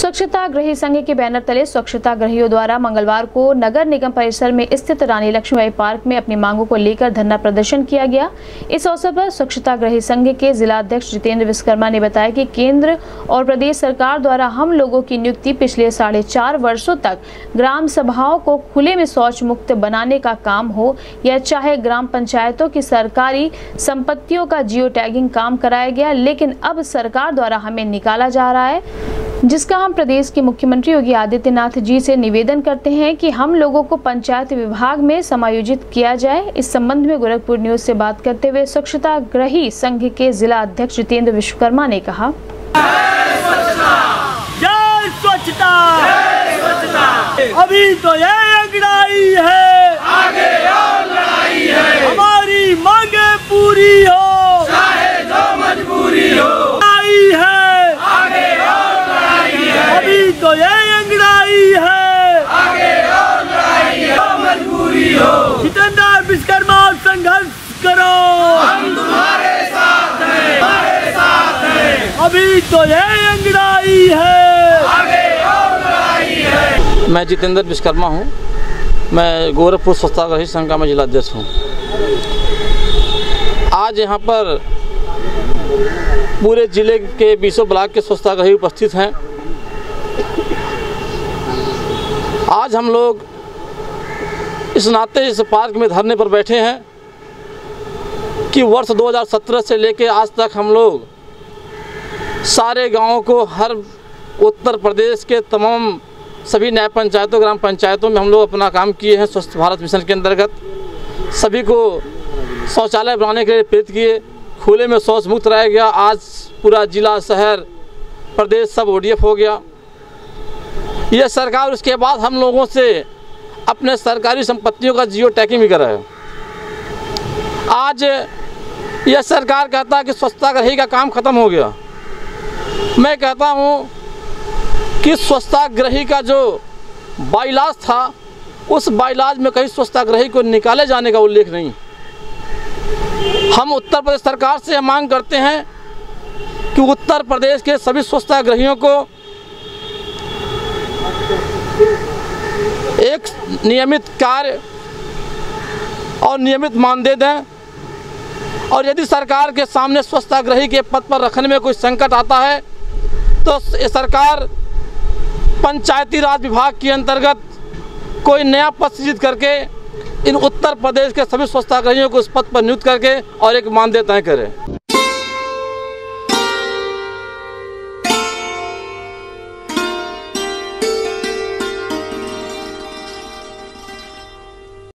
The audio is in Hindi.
स्वच्छता गृही संघ के बैनर तले स्वच्छता गृहियों द्वारा मंगलवार को नगर निगम परिसर में स्थित रानी लक्ष्मीबाई पार्क में अपनी मांगों को लेकर धरना प्रदर्शन किया गया। इस अवसर पर स्वच्छता गृही संघ के जिला अध्यक्ष जितेंद्र विश्वकर्मा ने बताया कि केंद्र और प्रदेश सरकार द्वारा हम लोगों की नियुक्ति पिछले साढ़े चार तक ग्राम सभाओं को खुले में शौच मुक्त बनाने का काम हो या चाहे ग्राम पंचायतों की सरकारी संपत्तियों का जियो टैगिंग काम कराया गया, लेकिन अब सरकार द्वारा हमें निकाला जा रहा है। जिसका हम प्रदेश के मुख्यमंत्री योगी आदित्यनाथ जी से निवेदन करते हैं कि हम लोगों को पंचायत विभाग में समायोजित किया जाए। इस संबंध में गोरखपुर न्यूज़ से बात करते हुए स्वच्छता ग्रही संघ के जिला अध्यक्ष जितेंद्र विश्वकर्मा ने कहा। स्वच्छता। अभी तो ये अंगड़ाई है। आगे और लड़ाई है हमारी मांगे पूरी हो चाहे जो मजबूरी हो लड़ाई है आगे और लड़ाई है अभी तो ये अंगड़ाई है आगे और लड़ाई है मजबूरी हो जितेंद्र विश्वकर्मा संघर्ष करो हम तुम्हारे साथ हैं हमारे साथ हैं अभी तो ये अंगड़ाई है। मैं जितेंद्र विश्वकर्मा हूँ। मैं गोरखपुर स्वच्छताग्रही संघ का मैं जिलाध्यक्ष हूँ। आज यहाँ पर पूरे ज़िले के बीसों ब्लॉक के स्वच्छताग्रही उपस्थित हैं। आज हम लोग इस नाते इस पार्क में धरने पर बैठे हैं कि वर्ष 2017 से लेकर आज तक हम लोग सारे गाँवों को हर उत्तर प्रदेश के तमाम सभी न्याय पंचायतों, ग्राम पंचायतों में हम लोग अपना काम किए हैं स्वच्छ भारत मिशन के अंतर्गत। सभी को शौचालय बनाने के लिए प्रेरित किए। खुले में शौच मुक्त रह गया। आज पूरा जिला, शहर, प्रदेश सब ओडीएफ हो गया। यह सरकार, उसके बाद हम लोगों से अपने सरकारी संपत्तियों का जियो टैकिंग भी करा है। आज यह सरकार कहता है कि स्वच्छता का काम ख़त्म हो गया। मैं कहता हूँ कि स्वच्छताग्रही का जो बाइलाज था, उस बाइलाज में कहीं स्वच्छताग्रही को निकाले जाने का उल्लेख नहीं। हम उत्तर प्रदेश सरकार से यह मांग करते हैं कि उत्तर प्रदेश के सभी स्वच्छताग्रहियों को एक नियमित कार्य और नियमित मानदेय दें और यदि सरकार के सामने स्वच्छताग्रही के पद पर रखने में कोई संकट आता है तो सरकार पंचायती राज विभाग के अंतर्गत कोई नया पद सृजित करके इन उत्तर प्रदेश के सभी स्वच्छताग्रहियों को इस पद पर नियुक्त करके और एक मानदेय तय करें।